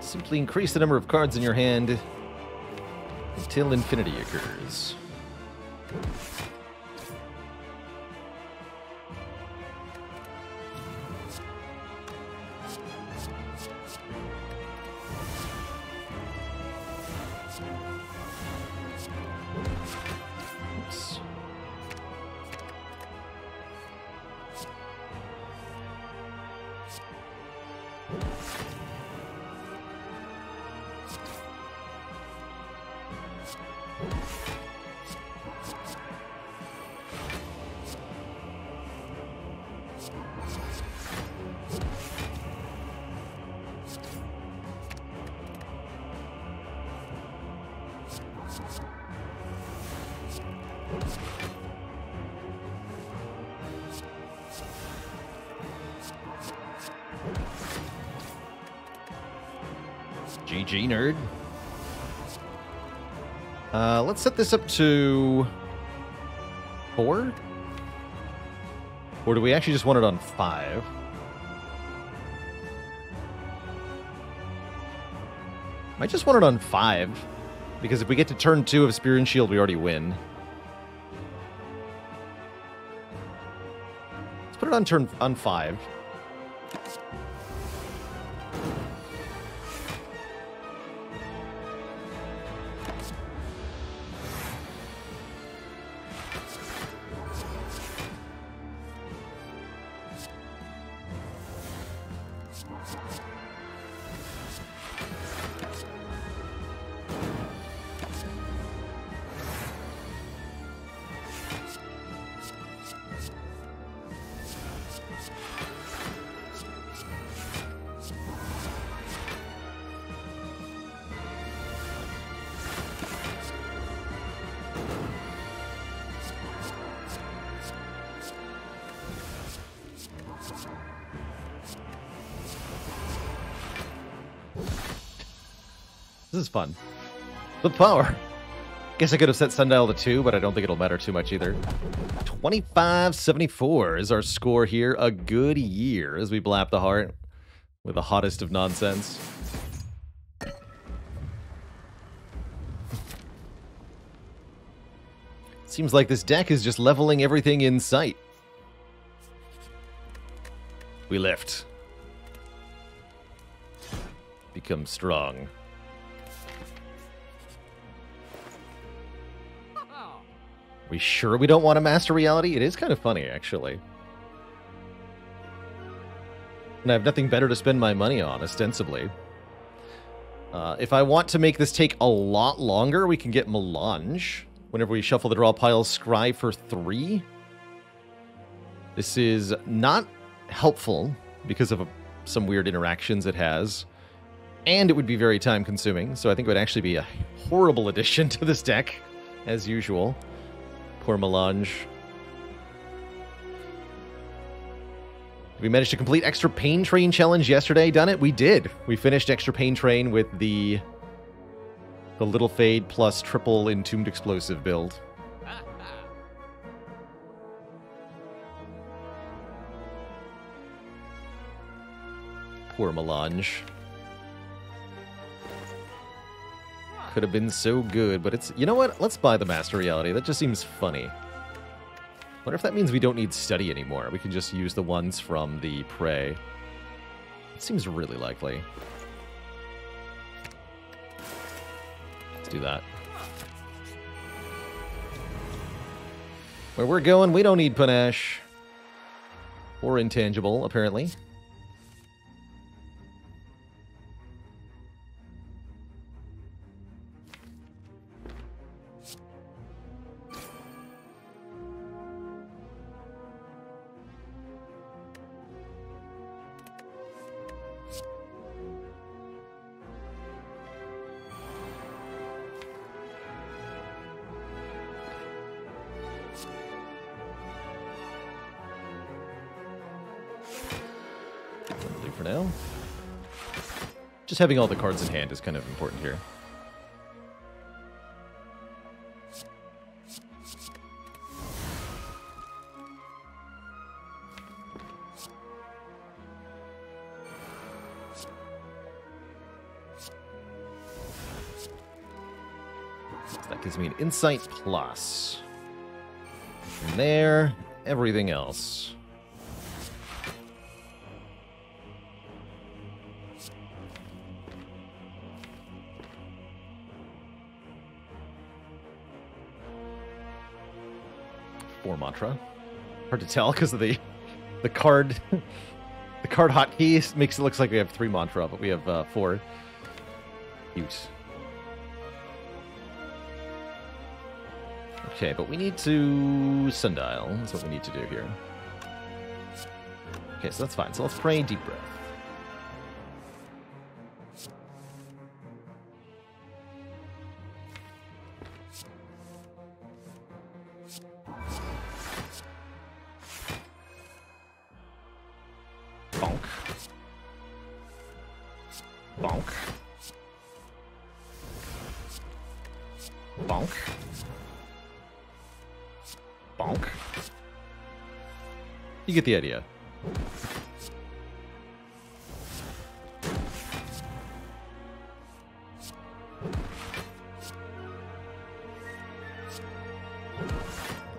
Simply increase the number of cards in your hand until infinity occurs. Uh, let's set this up to four. Or do we actually just want it on five? I just want it on five. Because if we get to turn two of Spear and Shield, we already win. Let's put it on turn on five. Is fun. The power. Guess I could have set Sundial to 2, but I don't think it'll matter too much either. 2574 is our score here. A good year as we blap the heart with the hottest of nonsense. Seems like this deck is just leveling everything in sight. We lift. Become strong. We sure we don't want to master reality? It is kind of funny, actually. And I have nothing better to spend my money on, ostensibly. Uh, if I want to make this take a lot longer, we can get Melange. Whenever we shuffle the draw pile, Scry for three. This is not helpful because of a, some weird interactions it has. And it would be very time consuming, so I think it would actually be a horrible addition to this deck, as usual. Poor Melange. We managed to complete Extra Pain Train challenge yesterday. Done it? We did. We finished Extra Pain Train with the the Little Fade plus triple Entombed Explosive build. Poor Melange. Could have been so good, but it's... You know what? Let's buy the Master Reality. That just seems funny. Wonder if that means we don't need study anymore. We can just use the ones from the Pray. It seems really likely. Let's do that. Where we're going, we don't need panache. Or intangible, apparently. Just having all the cards in hand is kind of important here. that gives me an insight plus. From there, everything else. Hard to tell because of the the card the card hotkey makes it looks like we have three mantra, but we have uh, four. Cute. Okay, but we need to sundial. That's what we need to do here. Okay, so that's fine. So let's pray deep breath. Bonk. You get the idea.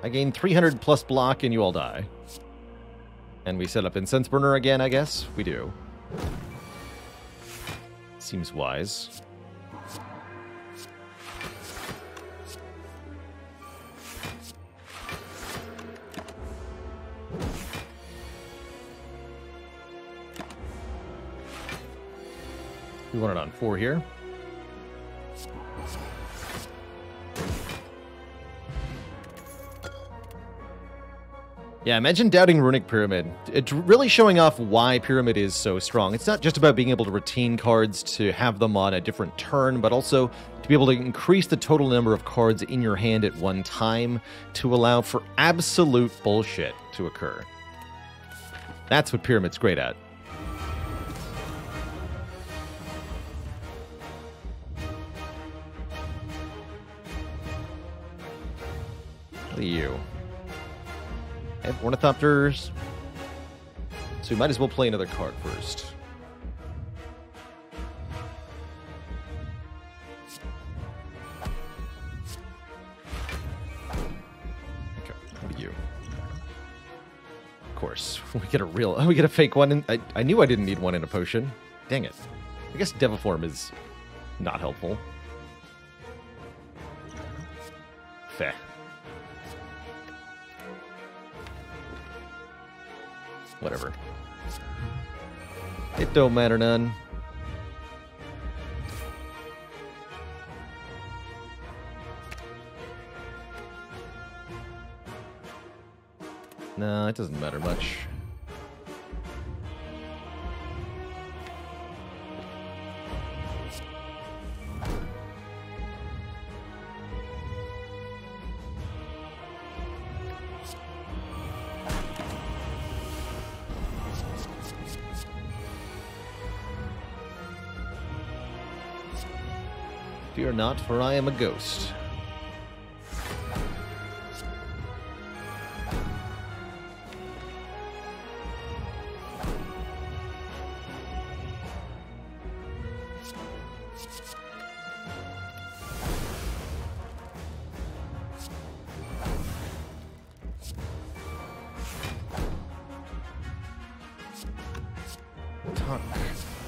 I gain 300 plus block and you all die. And we set up Incense Burner again, I guess? We do. Seems wise. Want it on four here. Yeah, imagine doubting Runic Pyramid. It's really showing off why Pyramid is so strong. It's not just about being able to retain cards to have them on a different turn, but also to be able to increase the total number of cards in your hand at one time to allow for absolute bullshit to occur. That's what Pyramid's great at. What are you? I have Ornithopters. So we might as well play another card first. Okay, what are you? Of course, we get a real. Oh, we get a fake one. In, I, I knew I didn't need one in a potion. Dang it. I guess Deva Form is not helpful. Feh. Whatever. It don't matter none. No, it doesn't matter much. Not, for I am a ghost.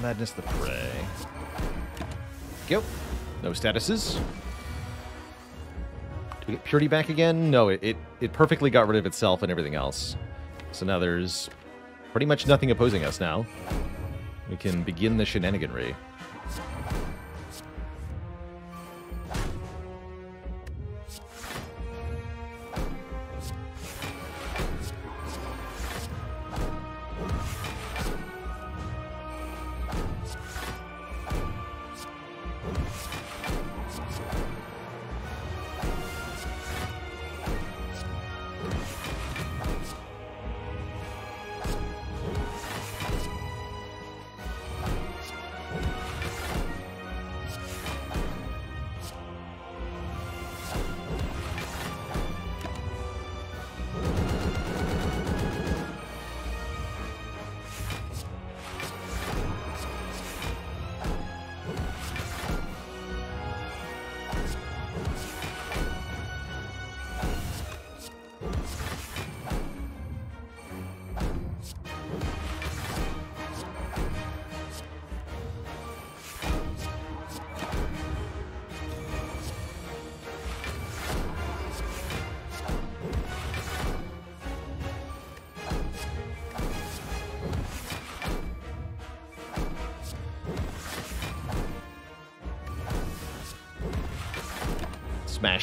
Madness the Pray. Go. No statuses. Do we get purity back again? No, it, it, it perfectly got rid of itself and everything else. So now there's pretty much nothing opposing us now. We can begin the shenaniganry.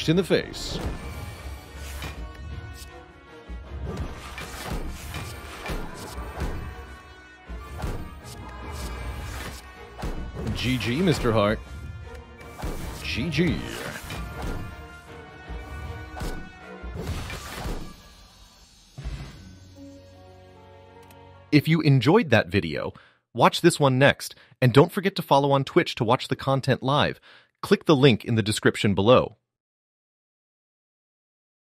Smashed in the face. GG, Mr. Heart. GG. If you enjoyed that video, watch this one next, and don't forget to follow on Twitch to watch the content live. Click the link in the description below.